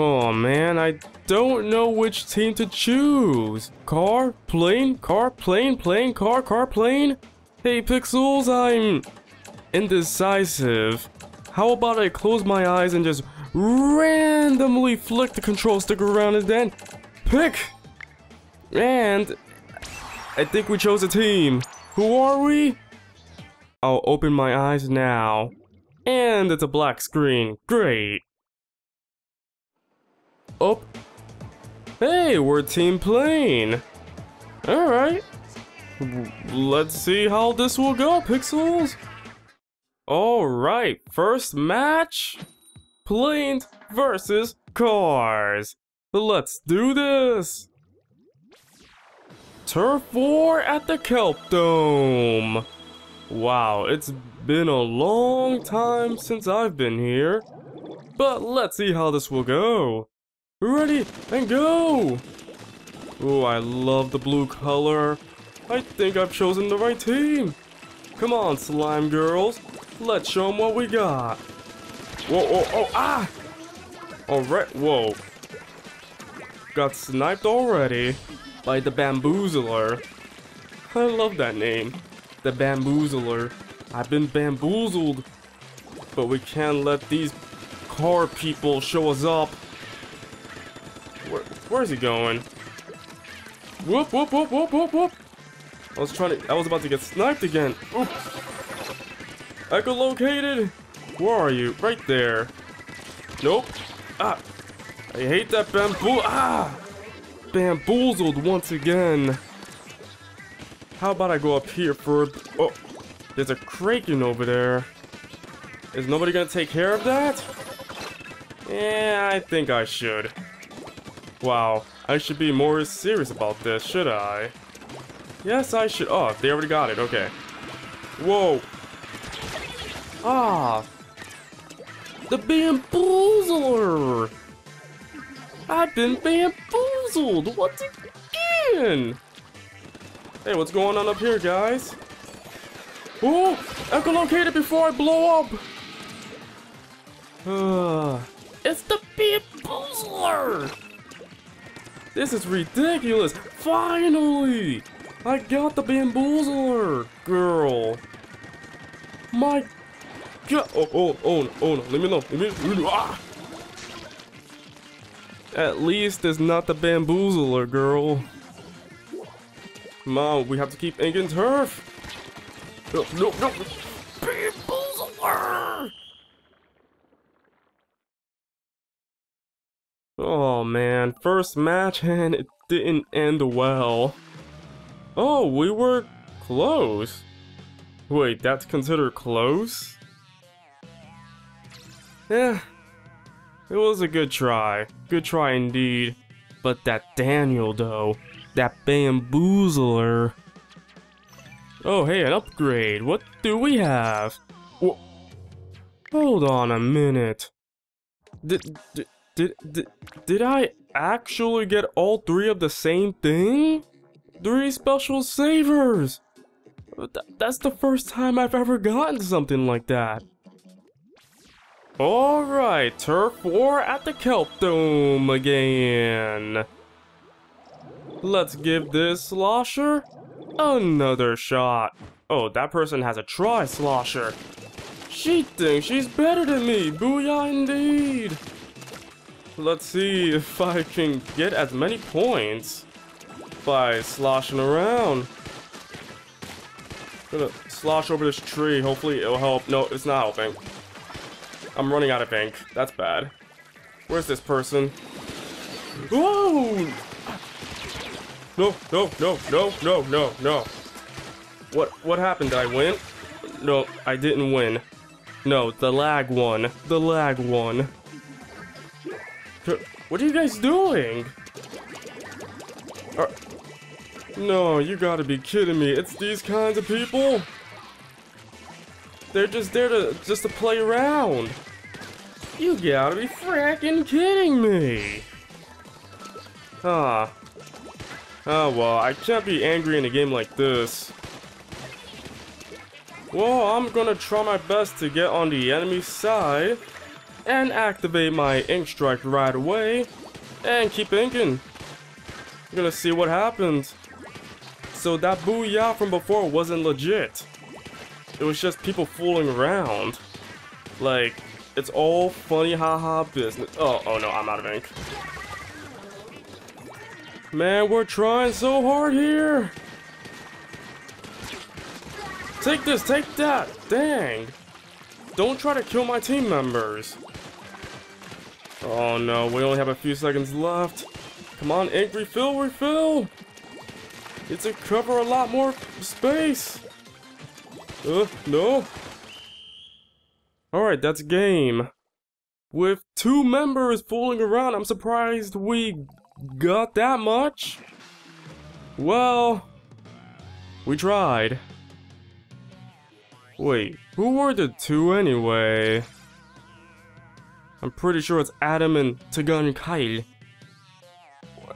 Oh man, I don't know which team to choose. Car, plane, car, plane, plane, car, car, plane? Hey Pixels, I'm indecisive. How about I close my eyes and just randomly flick the control stick around and then pick? And I think we chose a team. Who are we? I'll open my eyes now. And it's a black screen. Great. Oh. Hey, we're Team Plane. Alright. Let's see how this will go, Pixels. Alright, first match. Planes versus cars. Let's do this. Turf War at the Kelp Dome. Wow, it's been a long time since I've been here. But let's see how this will go. Ready and go! Oh, I love the blue color. I think I've chosen the right team. Come on, slime girls. Let's show them what we got. Whoa, oh, oh, ah! Alright, whoa. Got sniped already by the bamboozler. I love that name. The bamboozler. I've been bamboozled. But we can't let these car people show us up. Where, where's he going? Whoop, whoop, whoop, whoop, whoop, whoop. I was trying to, I was about to get sniped again. Oop. Echolocated. Where are you? Right there. Nope. Ah. I hate that bamboo. Ah. Bamboozled once again. How about I go up here for, oh. There's a Kraken over there. Is nobody gonna take care of that? Yeah, I think I should. Wow, I should be more serious about this, should I? Yes, I should. Oh, they already got it. Okay. Whoa. Ah. The bamboozler. I've been bamboozled once again. Hey, what's going on up here, guys? Oh, echolocated before I blow up. Uh, it's the bamboozler. This is ridiculous! Finally! I got the bamboozler! Girl! My god! Oh, oh, oh, oh, no. let me know. Let me, ah! At least it's not the bamboozler, girl. On, we have to keep inking turf! No, no, no! Bamboozler! Oh man, first match and it didn't end well. Oh, we were close. Wait, that's considered close? Yeah, it was a good try. Good try indeed. But that Daniel though, that bamboozler. Oh hey, an upgrade. What do we have? Wh Hold on a minute. Did, did, did, did, I actually get all three of the same thing? Three special savers! Th that's the first time I've ever gotten something like that. Alright, Turf War at the Kelp Dome again. Let's give this slosher another shot. Oh, that person has a tri-slosher. She thinks she's better than me, booyah indeed. Let's see if I can get as many points by sloshing around. I'm Gonna slosh over this tree. Hopefully it'll help. No, it's not helping. I'm running out of ink. That's bad. Where's this person? Whoa! No, no, no, no, no, no, no. What what happened? Did I win? No, I didn't win. No, the lag won. The lag won. What are you guys doing? Are... No, you gotta be kidding me. It's these kinds of people? They're just there to just to play around. You gotta be fracking kidding me. Ah. Oh well, I can't be angry in a game like this. Well, I'm gonna try my best to get on the enemy side and activate my ink strike right away and keep inking. I'm gonna see what happens. So that booyah from before wasn't legit. It was just people fooling around. Like, it's all funny haha business. Oh, oh no, I'm out of ink. Man, we're trying so hard here. Take this, take that. Dang. Don't try to kill my team members. Oh no, we only have a few seconds left. Come on, ink refill, refill. It's to cover a lot more space. Uh, no. Alright, that's game. With two members fooling around, I'm surprised we got that much. Well, we tried. Wait, who were the two anyway? I'm pretty sure it's Adam and Tagun Kyle.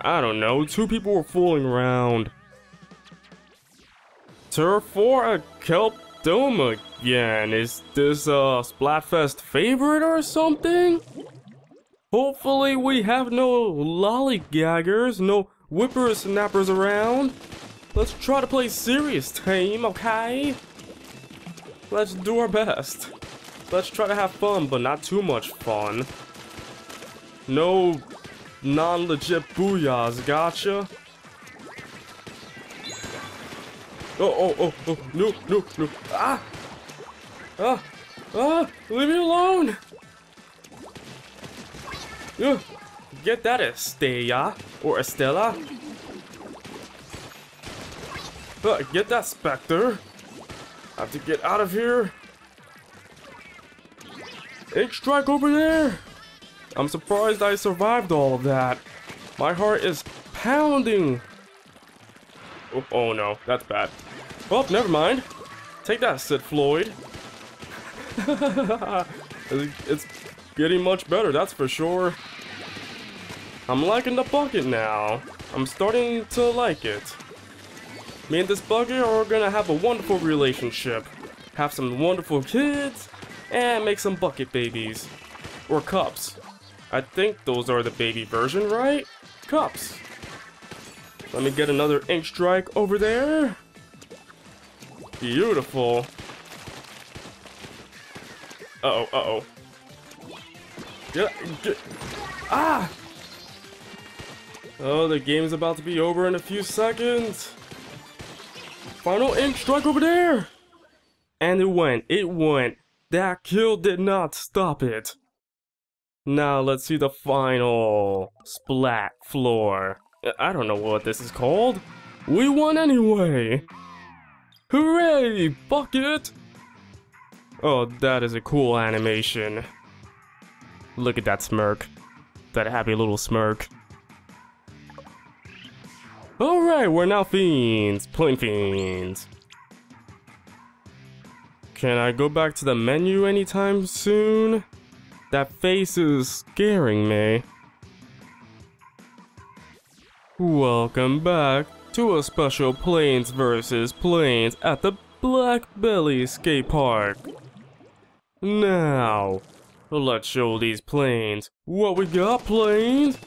I don't know, two people were fooling around. Turf War a kelp Dome again. Is this a Splatfest favorite or something? Hopefully we have no lollygaggers, no whippersnappers around. Let's try to play serious team, okay? Let's do our best. Let's try to have fun, but not too much fun. No non-legit booyahs, gotcha? Oh, oh, oh, oh, no, no, no. Ah! Ah! Ah! Leave me alone! Uh, get that, Estella. Or Estella. Uh, get that, Spectre. I have to get out of here. Ink strike over there! I'm surprised I survived all of that. My heart is pounding. Oh, oh no, that's bad. Well, never mind. Take that, Sid Floyd. it's getting much better, that's for sure. I'm liking the bucket now. I'm starting to like it. Me and this bucket are gonna have a wonderful relationship. Have some wonderful kids, and make some bucket babies. Or cups. I think those are the baby version, right? Cups. Let me get another ink strike over there. Beautiful. Uh-oh, uh-oh. Get, get, ah! Oh, the game's about to be over in a few seconds. Final ink strike over there! And it went, it went. That kill did not stop it. Now let's see the final splat floor. I don't know what this is called. We won anyway! Hooray! Bucket! Oh, that is a cool animation. Look at that smirk. That happy little smirk. Alright, we're now fiends. Point fiends. Can I go back to the menu anytime soon? That face is scaring me. Welcome back to a special Planes versus Planes at the Black Belly Skate Park. Now, let's show these planes what we got, planes.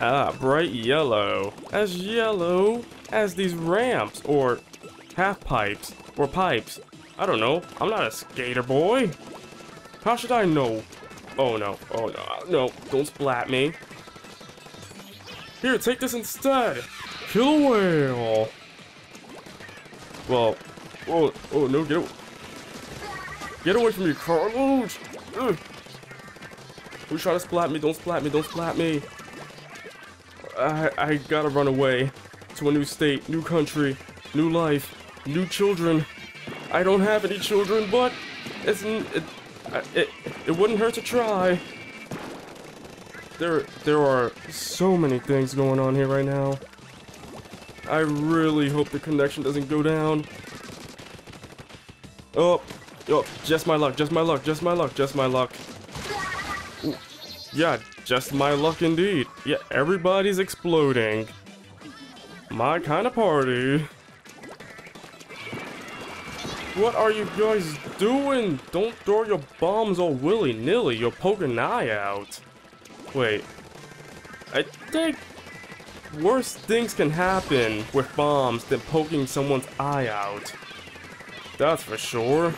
Ah, bright yellow. As yellow as these ramps, or half pipes, or pipes. I don't know, I'm not a skater boy. How should I know? Oh no, oh no, no, don't splat me. Here, take this instead. Kill a whale. Well, oh, oh no, get away. Get away from me, Carlos. Ugh. Who's trying to splat me? Don't splat me, don't splat me. I, I gotta run away to a new state, new country, new life, new children. I don't have any children, but it's, it, uh, it, it wouldn't hurt to try. There, there are so many things going on here right now. I really hope the connection doesn't go down. Oh, oh, just my luck, just my luck, just my luck, just my luck. Yeah, just my luck indeed. Yeah, everybody's exploding. My kind of party. What are you guys doing? Don't throw your bombs all willy-nilly. You'll poke an eye out. Wait. I think worse things can happen with bombs than poking someone's eye out. That's for sure.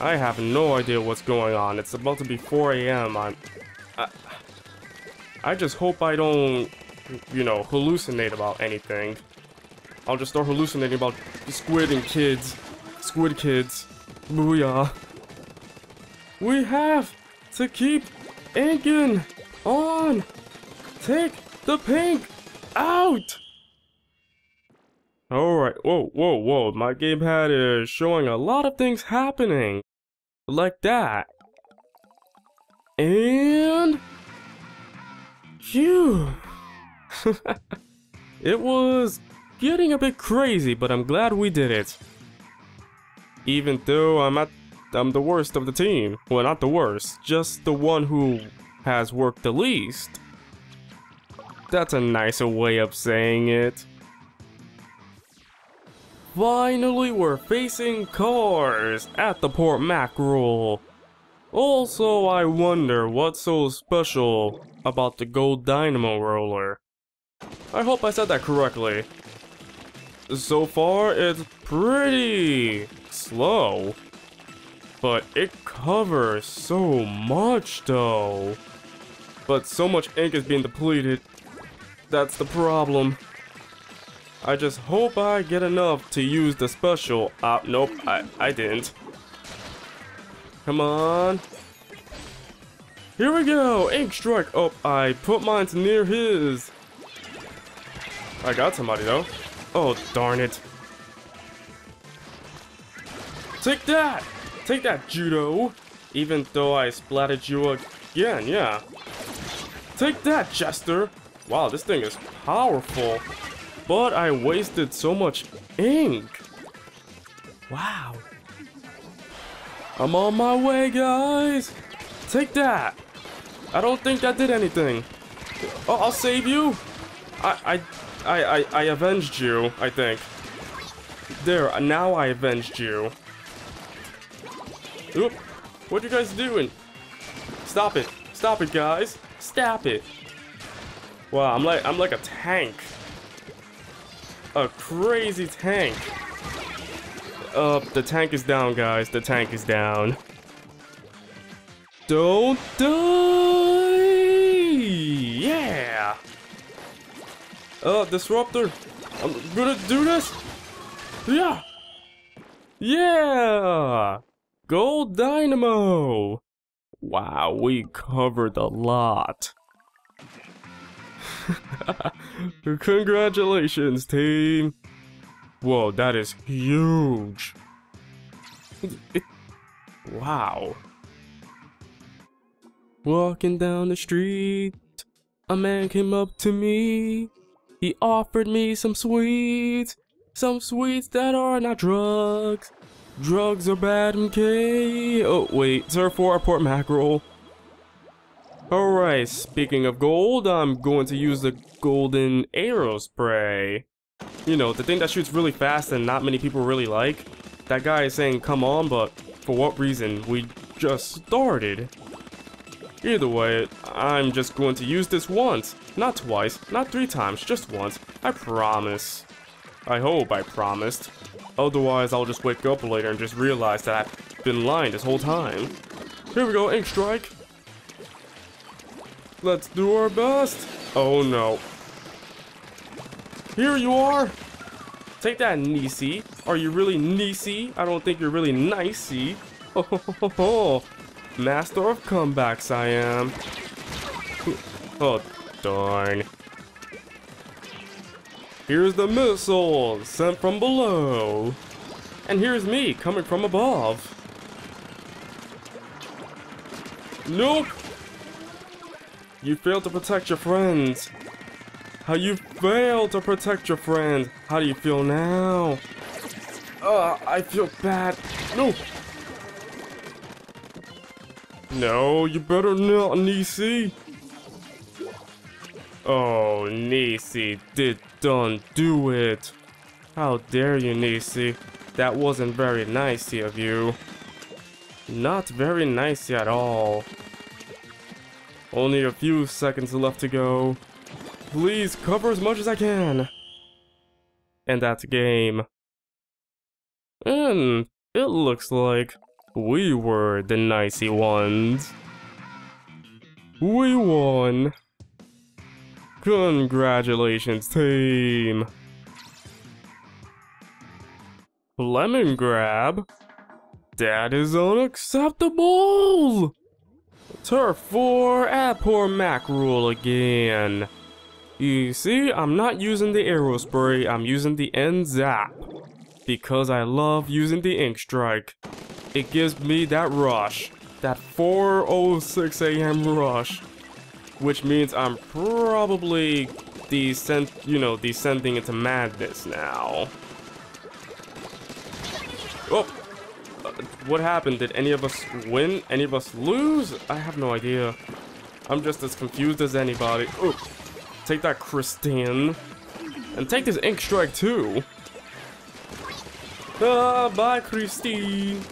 I have no idea what's going on. It's about to be 4 a.m. I'm... I, I just hope I don't, you know, hallucinate about anything. I'll just start hallucinating about squid and kids. Squid kids. Booyah. We have to keep inking on. Take the pink out. Alright, whoa, whoa, whoa. My gamepad is showing a lot of things happening. Like that. And... Phew. it was getting a bit crazy, but I'm glad we did it. Even though I'm at I'm the worst of the team. Well, not the worst, just the one who has worked the least. That's a nicer way of saying it. Finally, we're facing cars at the Port Mackerel. Also, I wonder what's so special about the Gold Dynamo Roller. I hope I said that correctly. So far, it's pretty slow. But it covers so much though. But so much ink is being depleted. That's the problem. I just hope I get enough to use the special. Uh, nope, I, I didn't. Come on. Here we go, ink strike. Oh, I put mine near his. I got somebody though. Oh, darn it. Take that! Take that, Judo! Even though I splatted you again, yeah. Take that, Jester! Wow, this thing is powerful. But I wasted so much ink. Wow. I'm on my way, guys! Take that! I don't think that did anything. Oh, I'll save you! I, I I, I, I avenged you, I think. There, now I avenged you. Oop, what are you guys doing? Stop it, stop it guys, stop it. Wow, I'm like, I'm like a tank. A crazy tank. Uh, the tank is down guys, the tank is down. Don't die! Uh, Disruptor. I'm gonna do this. Yeah. Yeah. Gold Dynamo. Wow, we covered a lot. Congratulations, team. Whoa, that is huge. Wow. Walking down the street, a man came up to me. He offered me some sweets, some sweets that are not drugs. Drugs are bad, MK. Oh, wait, sir, for our port mackerel. Alright, speaking of gold, I'm going to use the golden Aerospray. You know, the thing that shoots really fast and not many people really like. That guy is saying come on, but for what reason? We just started. Either way, I'm just going to use this once. Not twice, not three times, just once. I promise. I hope I promised. Otherwise, I'll just wake up later and just realize that I've been lying this whole time. Here we go, Ink Strike. Let's do our best. Oh no. Here you are. Take that, Nisi. Are you really Nisi? I don't think you're really nicey. Oh, ho, ho, ho. Master of comebacks I am. Oh, darn. Here's the missile sent from below. And here's me coming from above. Nope! You failed to protect your friends. How you failed to protect your friends. How do you feel now? Uh, I feel bad. No! No, you better not, Nisi. Oh, Nisi, did don't do it. How dare you, Nisi. That wasn't very nice of you. Not very nice at all. Only a few seconds left to go. Please cover as much as I can. And that's game. And it looks like we were the nicey ones. We won. Congratulations, team. Lemon grab? That is unacceptable! Turf War at Port Mackerel again. You see, I'm not using the Aerospray, I'm using the N-ZAP. Because I love using the ink strike. It gives me that rush. That 4.06 a.m. rush. Which means I'm probably descent, you know, descending into madness now. Oh! Uh, what happened? Did any of us win? Any of us lose? I have no idea. I'm just as confused as anybody. Oh! Take that, Christine. And take this Ink Strike, too. Ah, bye, Christine.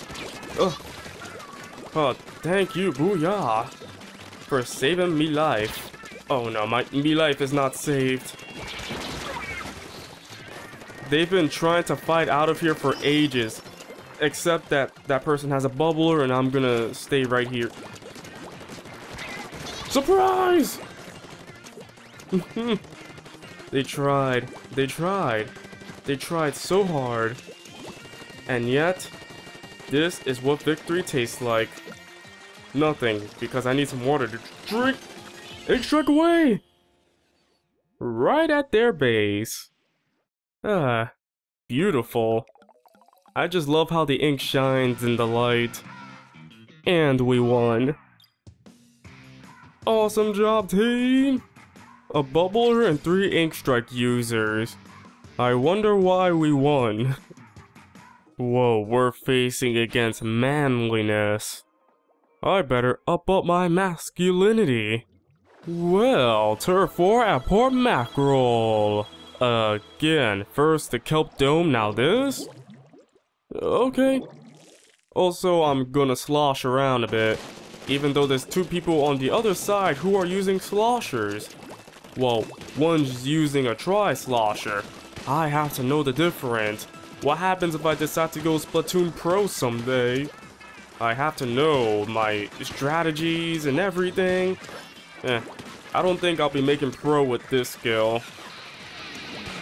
Oh. oh, thank you, Booyah, for saving me life. Oh no, my me life is not saved. They've been trying to fight out of here for ages. Except that that person has a bubbler and I'm gonna stay right here. Surprise! they tried. They tried. They tried so hard. And yet, this is what victory tastes like. Nothing, because I need some water to drink. Struck away! Right at their base. Ah, beautiful. I just love how the ink shines in the light. And we won. Awesome job, team! A bubbler and three ink strike users. I wonder why we won. Whoa, we're facing against manliness. I better up up my masculinity. Well, turf War at Port Mackerel. Again, first the Kelp Dome, now this? Okay. Also, I'm gonna slosh around a bit, even though there's two people on the other side who are using sloshers. Well, one's using a tri-slosher. I have to know the difference. What happens if I decide to go Splatoon Pro someday? I have to know my strategies and everything. Eh, I don't think I'll be making pro with this skill.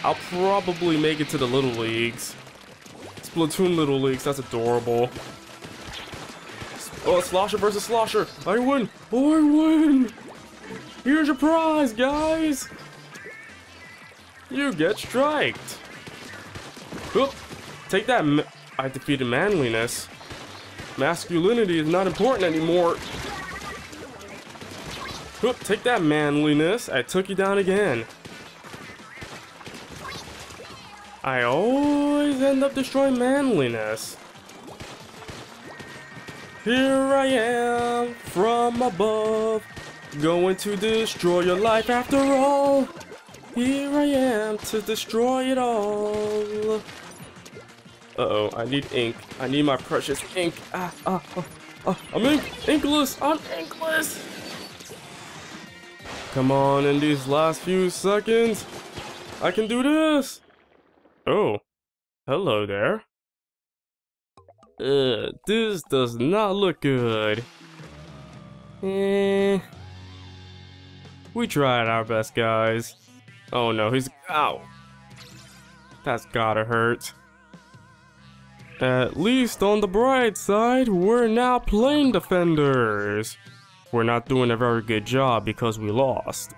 I'll probably make it to the Little Leagues. Splatoon Little Leagues, that's adorable. Oh, Slosher versus Slosher! I win! Oh, I win! Here's your prize, guys! You get striked! Oop! Take that I defeated manliness. Masculinity is not important anymore. Oop, take that manliness. I took you down again. I always end up destroying manliness. Here I am from above, going to destroy your life after all. Here I am to destroy it all. Uh-oh, I need ink. I need my precious ink. Ah, ah, ah, ah. I'm ink inkless. I'm inkless. Come on, in these last few seconds, I can do this. Oh, hello there. Uh, this does not look good. Eh. We tried our best, guys. Oh no, he's- ow! That's gotta hurt. At least on the bright side, we're now plane defenders. We're not doing a very good job because we lost.